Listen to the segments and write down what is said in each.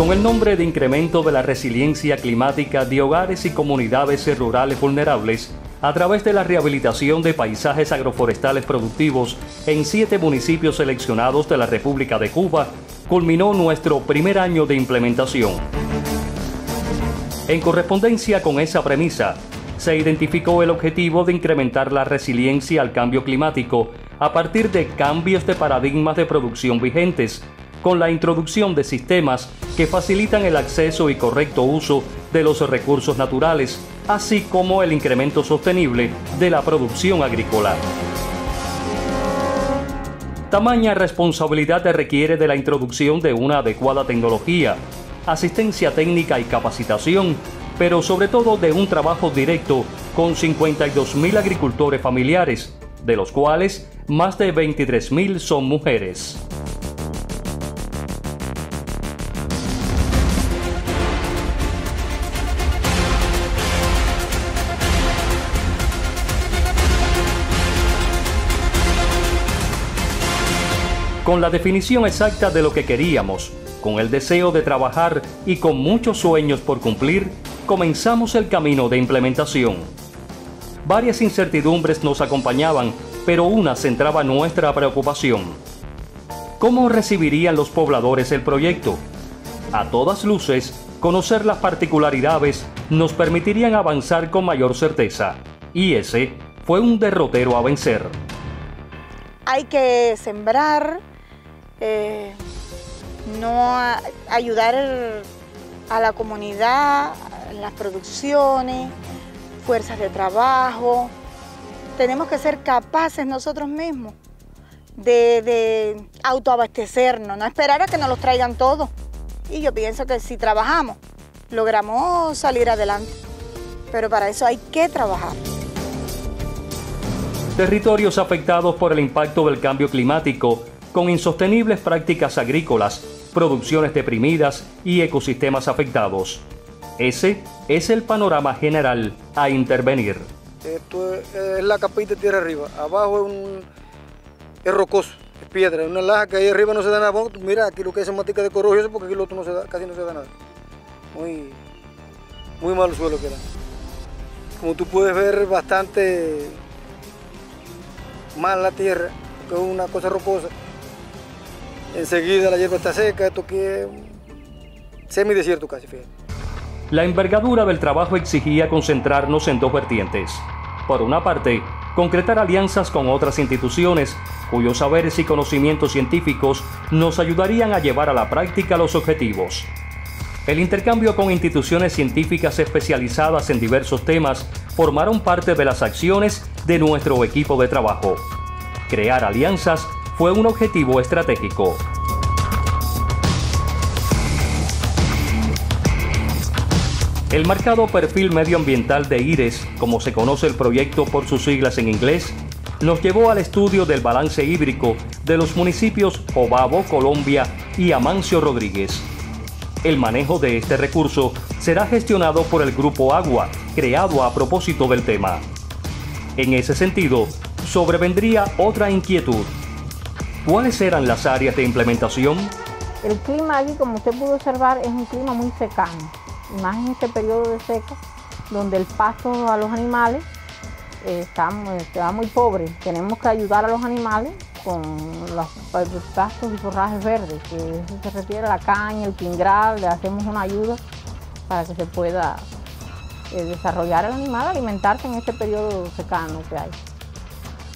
con el nombre de Incremento de la Resiliencia Climática de Hogares y Comunidades Rurales Vulnerables, a través de la rehabilitación de paisajes agroforestales productivos en siete municipios seleccionados de la República de Cuba, culminó nuestro primer año de implementación. En correspondencia con esa premisa, se identificó el objetivo de incrementar la resiliencia al cambio climático a partir de cambios de paradigmas de producción vigentes, con la introducción de sistemas que facilitan el acceso y correcto uso de los recursos naturales, así como el incremento sostenible de la producción agrícola. Tamaña responsabilidad requiere de la introducción de una adecuada tecnología, asistencia técnica y capacitación, pero sobre todo de un trabajo directo con 52.000 agricultores familiares, de los cuales más de 23.000 son mujeres. Con la definición exacta de lo que queríamos, con el deseo de trabajar y con muchos sueños por cumplir, comenzamos el camino de implementación. Varias incertidumbres nos acompañaban, pero una centraba nuestra preocupación. ¿Cómo recibirían los pobladores el proyecto? A todas luces, conocer las particularidades nos permitirían avanzar con mayor certeza, y ese fue un derrotero a vencer. Hay que sembrar, eh, no ayudar a la comunidad las producciones, fuerzas de trabajo. Tenemos que ser capaces nosotros mismos de, autoabastecernos, no esperar a que nos los traigan todos. Y yo pienso que si trabajamos, logramos salir adelante. Pero para eso hay que trabajar. Territorios afectados por el impacto del cambio climático con insostenibles prácticas agrícolas, producciones deprimidas y ecosistemas afectados. Ese es el panorama general a intervenir. Esto es, la capita de tierra arriba, abajo es, un, es rocoso, es piedra, es una laja que ahí arriba no se da nada. Mira aquí lo que es matica de corrojo, porque aquí lo otro no se da, casi no se da nada. Muy, muy mal suelo que da. Como tú puedes ver, bastante mal la tierra, que es una cosa rocosa enseguida la hierba está seca, esto que es semidesierto casi. La envergadura del trabajo exigía concentrarnos en dos vertientes. Por una parte, concretar alianzas con otras instituciones cuyos saberes y conocimientos científicos nos ayudarían a llevar a la práctica los objetivos. El intercambio con instituciones científicas especializadas en diversos temas formaron parte de las acciones de nuestro equipo de trabajo. Crear alianzas fue un objetivo estratégico. El marcado perfil medioambiental de IRES, como se conoce el proyecto por sus siglas en inglés, nos llevó al estudio del balance hídrico de los municipios Obabo, Colombia y Amancio Rodríguez. El manejo de este recurso será gestionado por el Grupo Agua, creado a propósito del tema. En ese sentido, sobrevendría otra inquietud ¿Cuáles eran las áreas de implementación? El clima aquí, como usted pudo observar, es un clima muy secano, más en este periodo de seca, donde el pasto a los animales eh, está, muy pobre. Tenemos que ayudar a los animales con los, pastos y forrajes verdes, que eso se refiere a la caña, el pingral, le hacemos una ayuda para que se pueda eh, desarrollar el animal, alimentarse en este periodo secano que hay.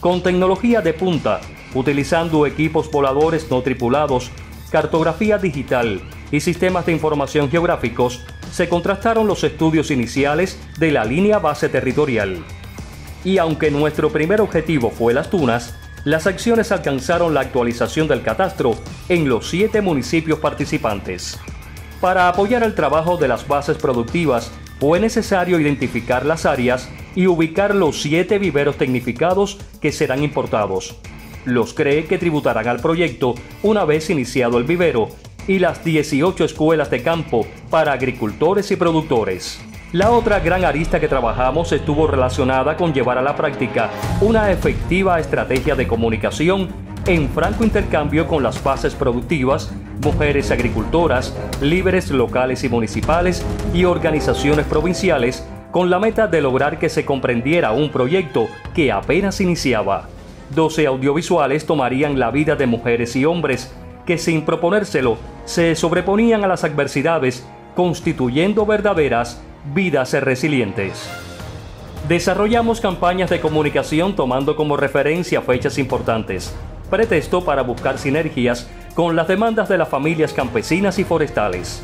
Con tecnología de punta, utilizando equipos voladores no tripulados, cartografía digital y sistemas de información geográficos, se contrastaron los estudios iniciales de la línea base territorial. Y aunque nuestro primer objetivo fue las tunas, las acciones alcanzaron la actualización del catastro en los siete municipios participantes. Para apoyar el trabajo de las bases productivas, fue necesario identificar las áreas y ubicar los siete viveros tecnificados que serán importados, los cree que tributarán al proyecto una vez iniciado el vivero y las 18 escuelas de campo para agricultores y productores. La otra gran arista que trabajamos estuvo relacionada con llevar a la práctica una efectiva estrategia de comunicación en franco intercambio con las bases productivas, mujeres agricultoras, líderes locales y municipales y organizaciones provinciales con la meta de lograr que se comprendiera un proyecto que apenas iniciaba. 12 audiovisuales tomarían la vida de mujeres y hombres que sin proponérselo se sobreponían a las adversidades, constituyendo verdaderas vidas resilientes. Desarrollamos campañas de comunicación tomando como referencia fechas importantes, pretexto para buscar sinergias con las demandas de las familias campesinas y forestales.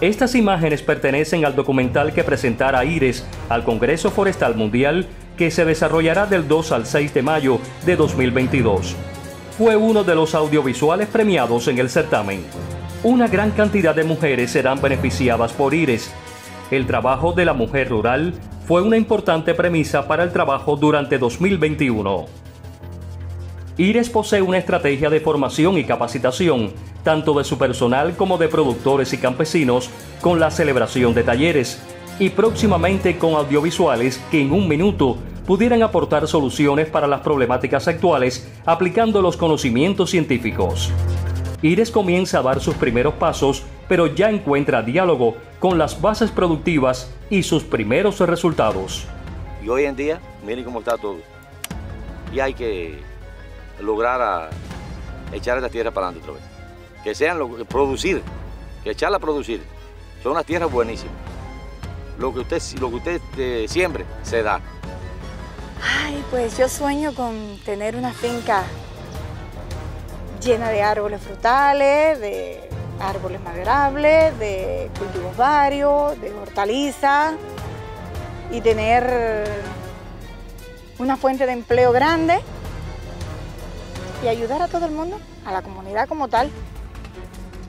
Estas imágenes pertenecen al documental que presentará Ires al Congreso Forestal Mundial que se desarrollará del 2 al 6 de mayo de 2022. Fue uno de los audiovisuales premiados en el certamen. Una gran cantidad de mujeres serán beneficiadas por Ires. El trabajo de la mujer rural fue una importante premisa para el trabajo durante 2021. IRES posee una estrategia de formación y capacitación, tanto de su personal como de productores y campesinos, con la celebración de talleres y próximamente con audiovisuales que en un minuto pudieran aportar soluciones para las problemáticas actuales aplicando los conocimientos científicos. IRES comienza a dar sus primeros pasos, pero ya encuentra diálogo con las bases productivas y sus primeros resultados. Y hoy en día, miren cómo está todo. Y hay que lograr echar esta tierra para adelante otra vez. Que sean lo, producir, que echarla a producir. Son unas tierras buenísimas. Lo que usted, lo que usted eh, siembre, se da. Ay, pues yo sueño con tener una finca llena de árboles frutales, de árboles maderables, de cultivos varios, de hortalizas y tener una fuente de empleo grande y ayudar a todo el mundo, a la comunidad como tal.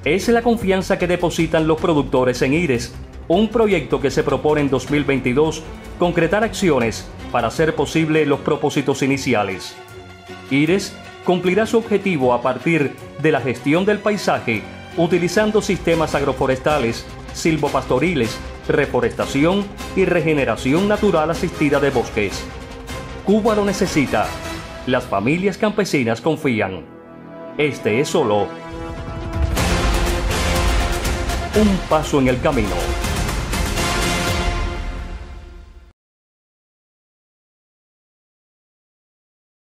Es la confianza que depositan los productores en IRES, un proyecto que se propone en 2022 concretar acciones para hacer posible los propósitos iniciales. IRES cumplirá su objetivo a partir de la gestión del paisaje utilizando sistemas agroforestales, silvopastoriles, reforestación y regeneración natural asistida de bosques. Cuba lo necesita. Las familias campesinas confían. Este es solo un paso en el camino.